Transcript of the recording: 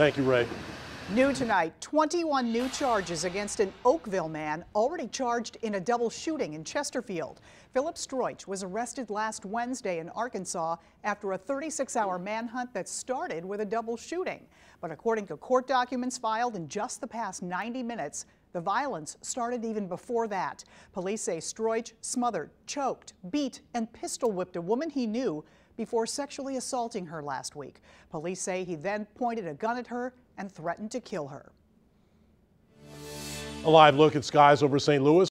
Thank you, Ray. New tonight, 21 new charges against an Oakville man already charged in a double shooting in Chesterfield. Philip Stroich was arrested last Wednesday in Arkansas after a 36-hour manhunt that started with a double shooting. But according to court documents filed in just the past 90 minutes, the violence started even before that. Police say Stroich smothered, choked, beat, and pistol whipped a woman he knew before sexually assaulting her last week. Police say he then pointed a gun at her and threatened to kill her. A live look at skies over St. Louis.